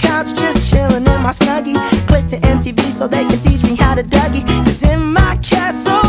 couch just chilling in my snuggie. Click to MTV so they can teach me how to Dougie. Cause in my castle.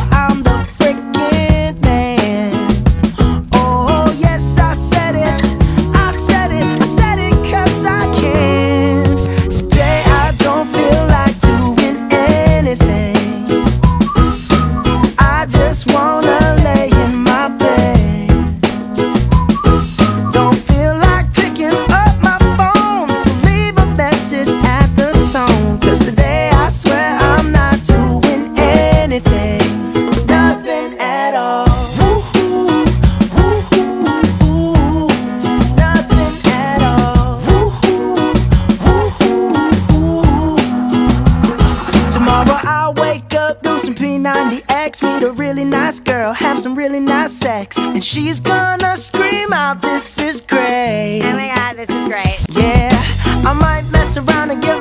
Tomorrow. I wake up, do some P90X Meet a really nice girl, have some really nice sex And she's gonna scream out, this is great. Oh my god, this is great. Yeah, I might mess around and give